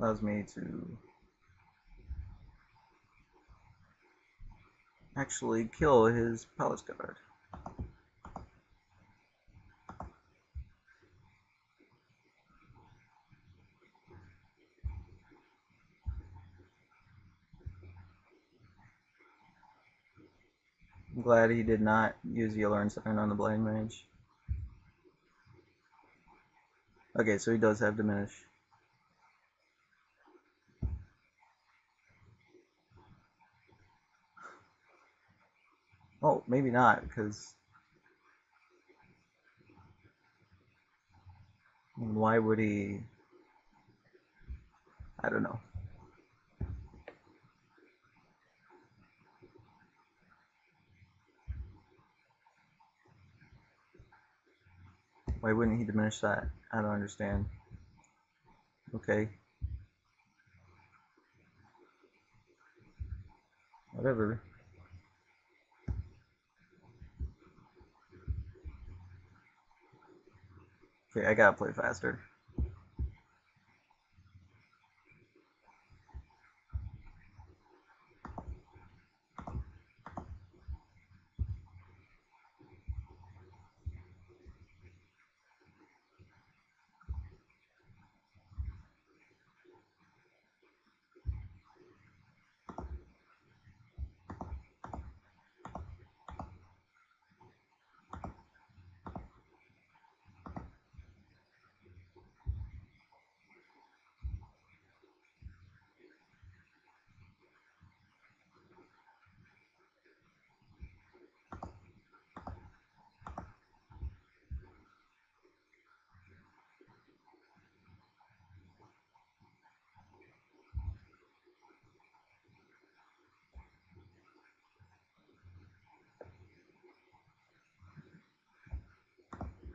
allows me to actually kill his palace guard. I'm glad he did not use Yellow Iron on the Blind Mage. Okay, so he does have Diminish. Oh, maybe not, because... Why would he... I don't know. Why wouldn't he diminish that? I don't understand. Okay. Whatever. Okay, I gotta play faster.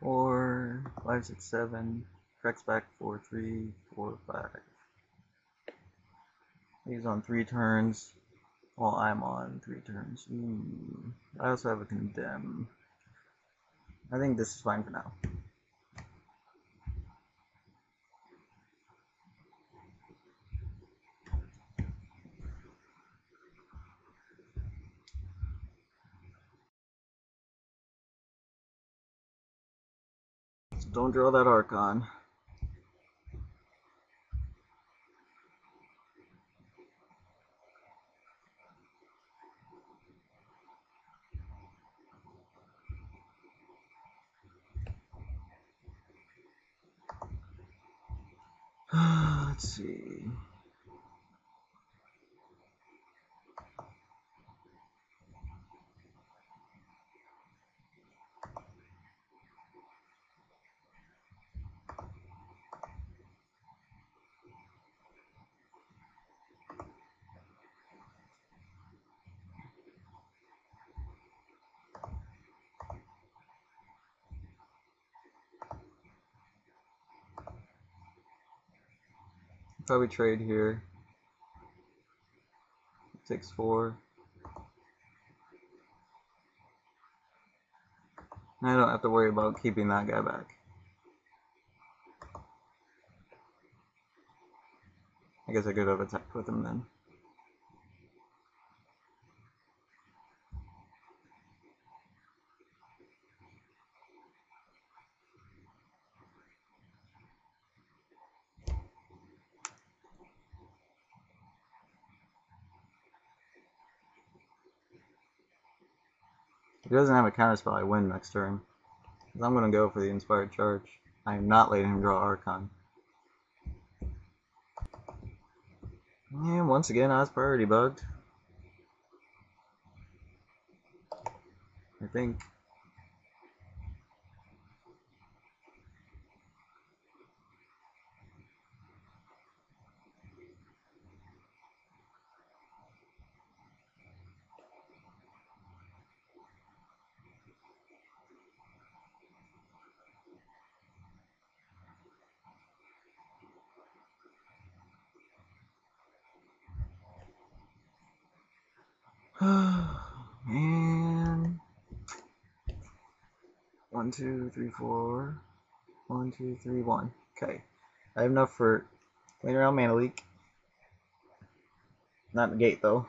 four, five, six, seven. Tracks back four, three, four, five. He's on three turns, while I'm on three turns. Mm. I also have a condemn. I think this is fine for now. Don't draw that Archon. Let's see. Probably trade here. Takes four. I don't have to worry about keeping that guy back. I guess I could have attacked with him then. He doesn't have a counterspell, I win next turn. I'm going to go for the Inspired Charge. I am not letting him draw Archon. And once again, I was priority bugged. I think. Man. One, two, three, four. One, two, three, one. Okay. I have enough for playing around Mana Leak. Not negate though.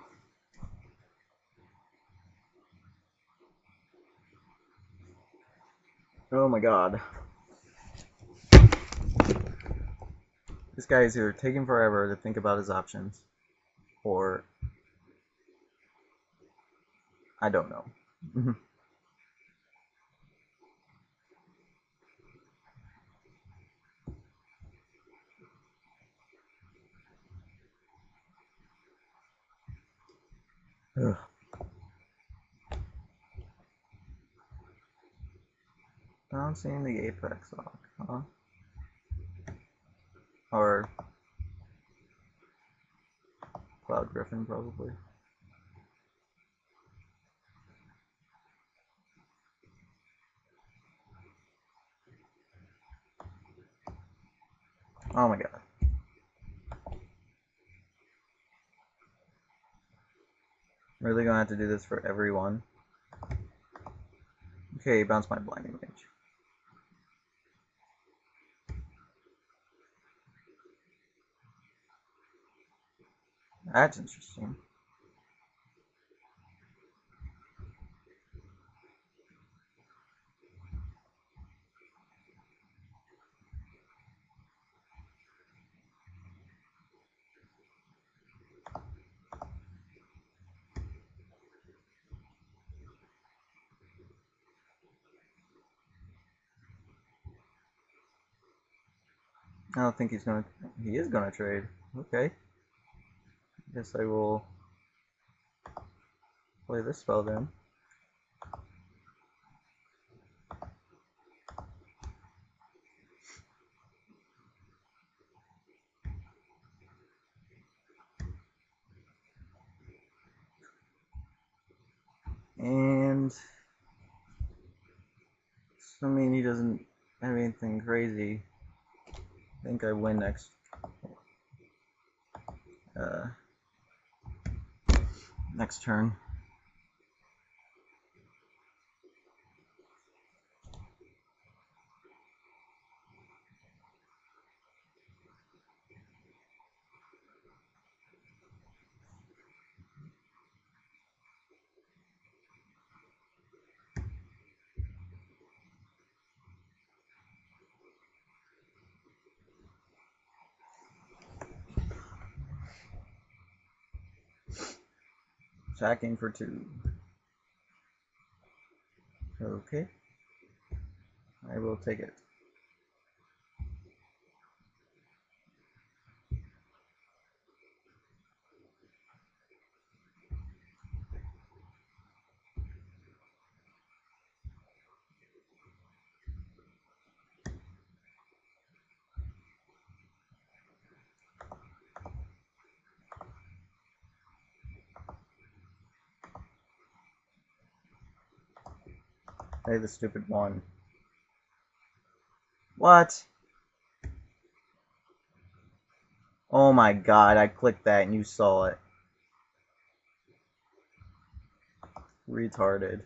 Oh my god. This guy is either taking forever to think about his options, or I don't know. Mm-hmm. Ugh. Bouncing the apex lock, huh? Or Cloud Griffin, probably. Oh my god. Really gonna have to do this for everyone. Okay, bounce my blinding mage. That's interesting. I don't think he's gonna. He is gonna trade. Okay. Guess I will play this spell then. And I mean, he doesn't have anything crazy, I think I win next. Uh, next turn. Attacking for two. Okay. I will take it. Play the stupid one. What? Oh my god, I clicked that and you saw it. Retarded.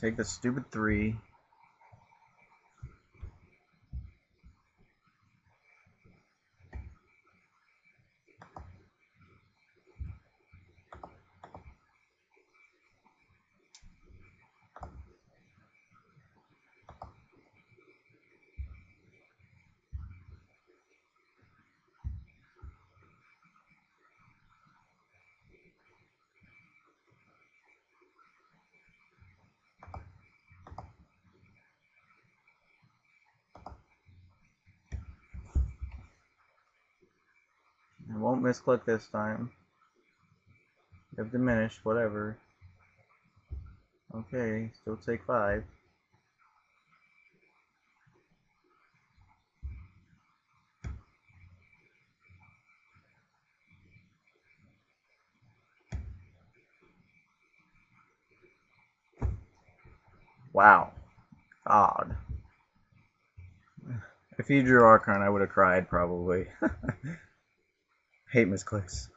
Take the stupid three. Don't misclick this time. Have diminished, whatever. Okay, still take five. Wow. God. If he drew Archon, I would have cried, probably. Hate misclicks.